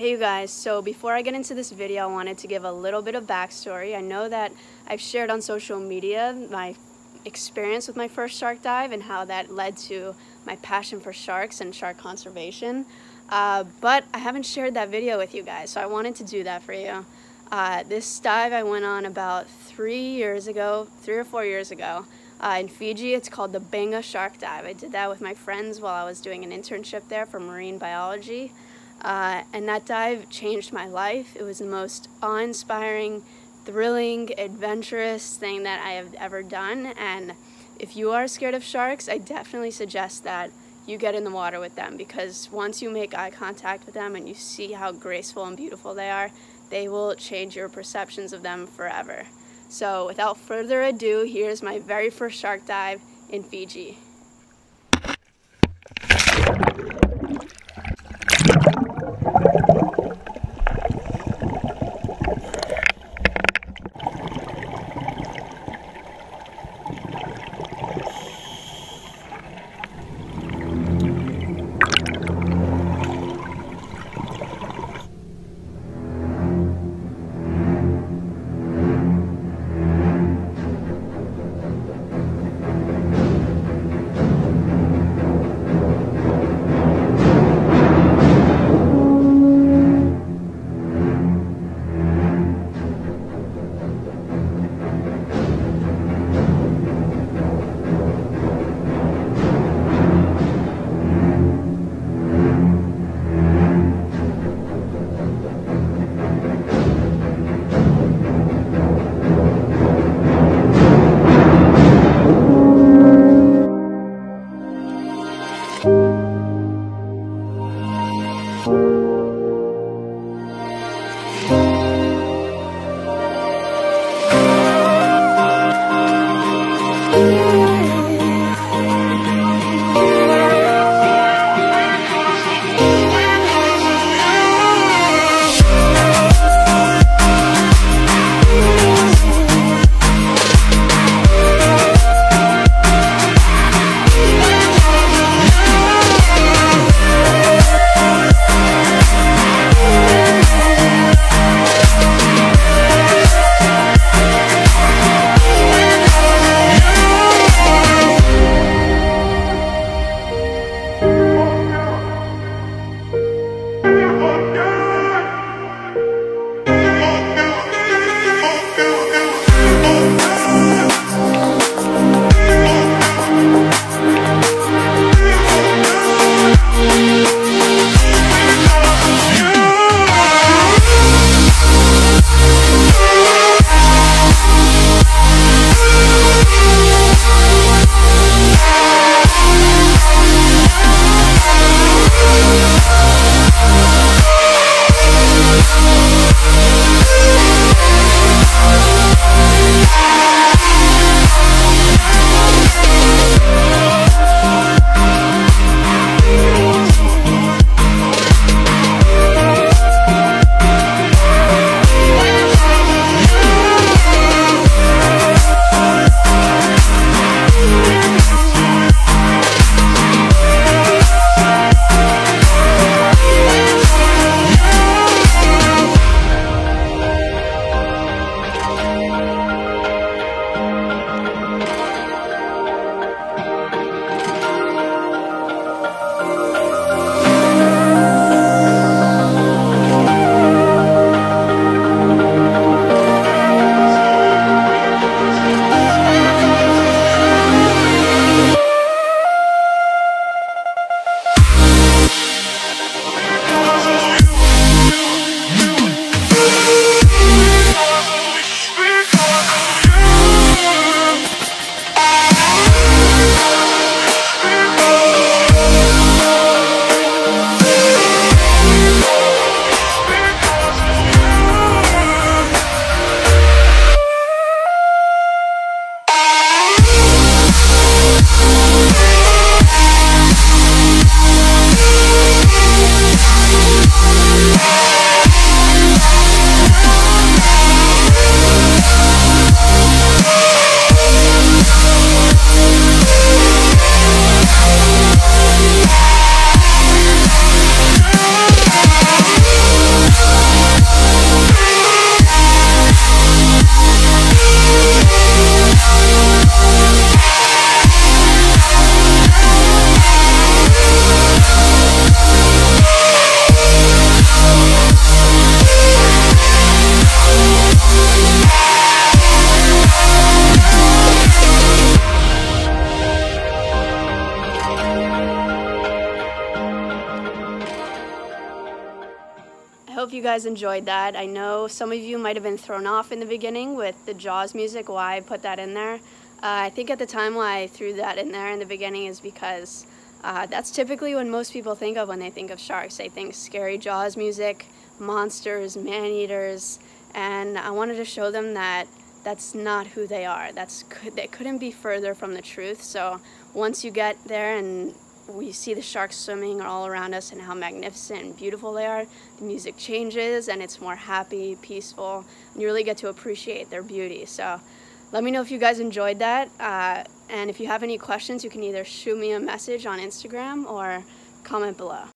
Hey you guys, so before I get into this video, I wanted to give a little bit of backstory. I know that I've shared on social media my experience with my first shark dive and how that led to my passion for sharks and shark conservation. Uh, but I haven't shared that video with you guys, so I wanted to do that for you. Uh, this dive I went on about three years ago, three or four years ago. Uh, in Fiji, it's called the Beqa Shark Dive. I did that with my friends while I was doing an internship there for marine biology. Uh, and that dive changed my life. It was the most awe-inspiring, thrilling, adventurous thing that I have ever done. And if you are scared of sharks, I definitely suggest that you get in the water with them because once you make eye contact with them and you see how graceful and beautiful they are, they will change your perceptions of them forever. So without further ado, here's my very first shark dive in Fiji. hope you guys enjoyed that. I know some of you might have been thrown off in the beginning with the Jaws music, why I put that in there. Uh, I think at the time why I threw that in there in the beginning is because uh, that's typically what most people think of when they think of sharks. They think scary Jaws music, monsters, man-eaters, and I wanted to show them that that's not who they are. That's they couldn't be further from the truth. So once you get there and we see the sharks swimming all around us and how magnificent and beautiful they are, the music changes and it's more happy, peaceful, and you really get to appreciate their beauty. So let me know if you guys enjoyed that. Uh, and if you have any questions, you can either shoot me a message on Instagram or comment below.